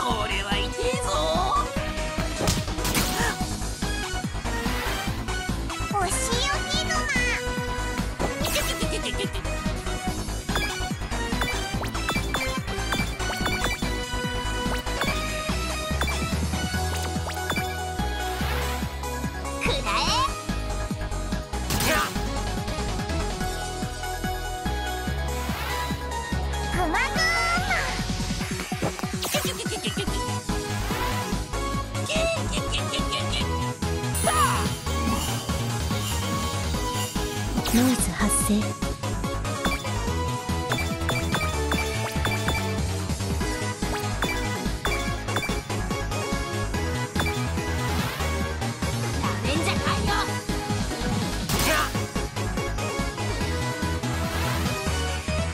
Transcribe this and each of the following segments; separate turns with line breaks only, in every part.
こ
ノイズ発生。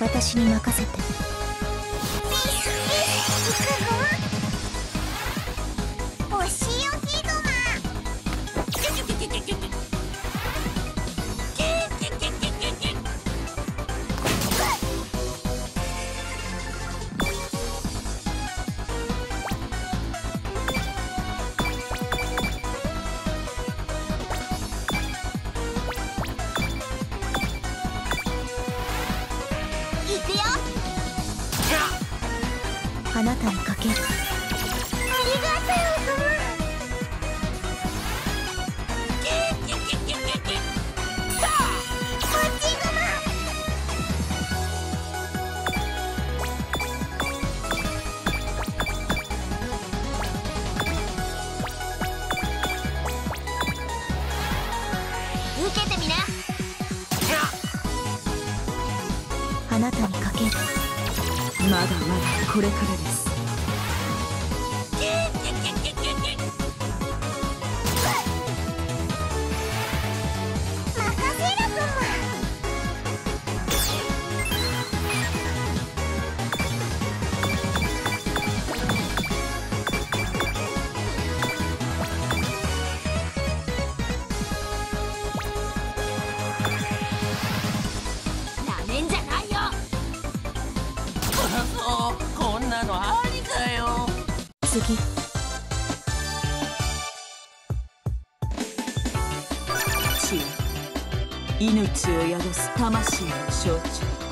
私に任せてなたにかける。
ありがとうこっちグマ受けてみな。
あなたにかける。
まだまだこれからです
次。
知恵命を宿す魂の象徴。